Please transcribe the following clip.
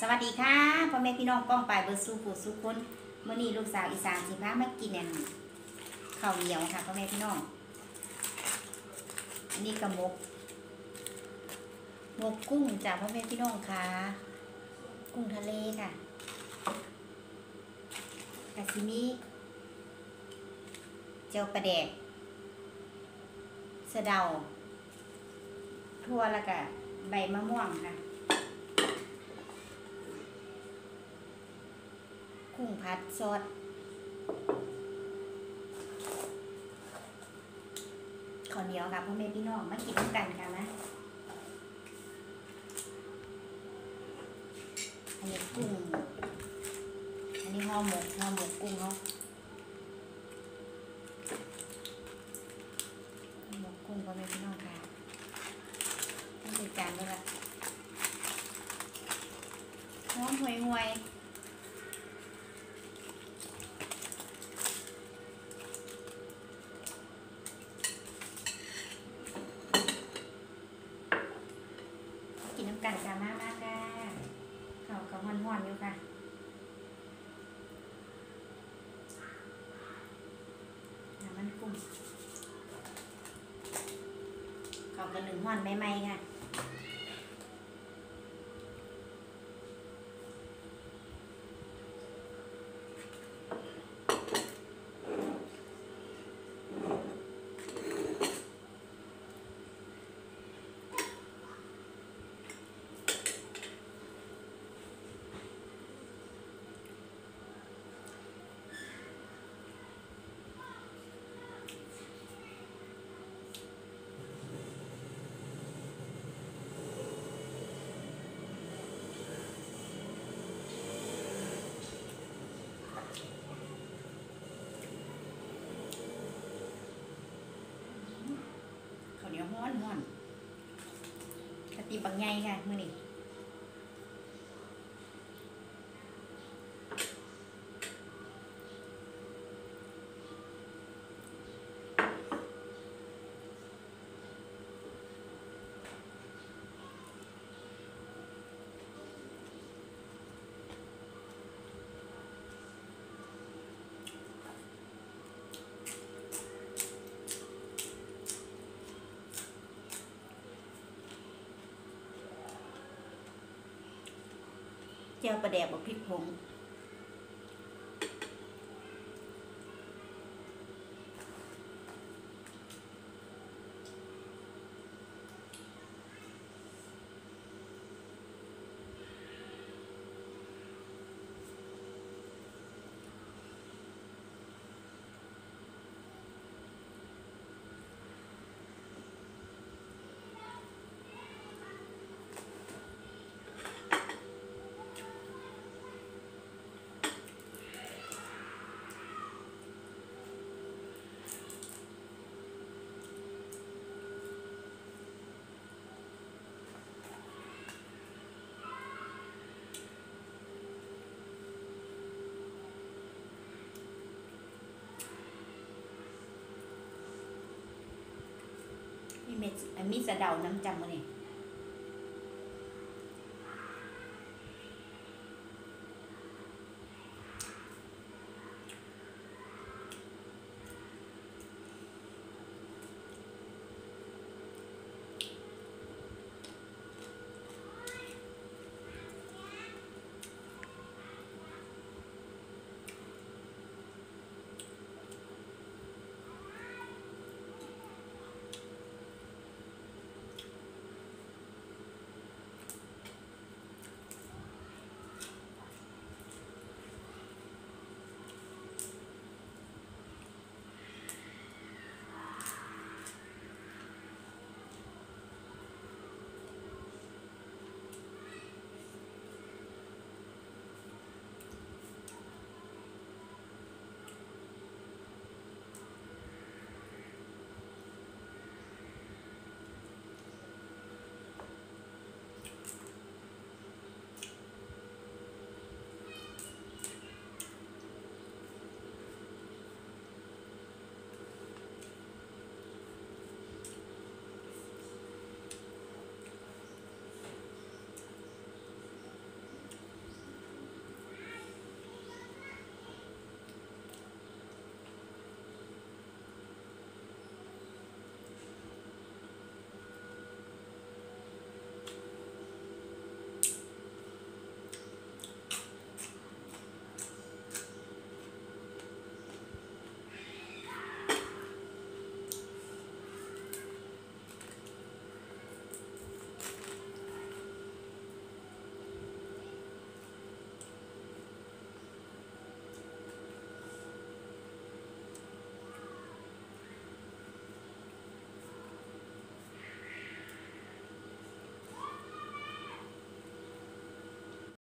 สวัสดีค่ะพ่อแม่พี่น้องป้องปลายเบอร์สู้ผู้สู้คนเมื่อนี้ลูกสาวอีสานสิพามากินอันข้าวเหนียวค่ะพ่อแม่พี่น้องอันนี้กระมกมกกุ้งจากพ่อแม่พี่น้องค่ะกุ้งทะเลค่ะกาซิมิเจียวปลาแดกสะเดาทั่วแล้วก็ใบมะม่วงค่ะ กุ้งพัดซอสข้าวเหนียวค่ะพ่อแม่พี่น้องมากินด้วยกันกันนะอันนี้กุ้ง อันนี้ห่อหมกห่อหมกกุ้งเนาะหมกกุ้งพ่อแม่พี่น้องค่ะต้องใส่จานด้วยละหอมห่วยห่วยๆ กินน้ำกันจ้ามากมากค่ะเขาเขาห อนอนๆอยู่ค่ะน้ำมันกุ้งเขากระหนึ่งห่อนใหม่ๆค่ะ ข้าวเหนียวห้อนห้อน อีบางใหญ่ค่ะมื้อนี้ จียวปลาแดกบวกพริกผง เม็ดมีสะเดาน้ำจำมาเนี่ย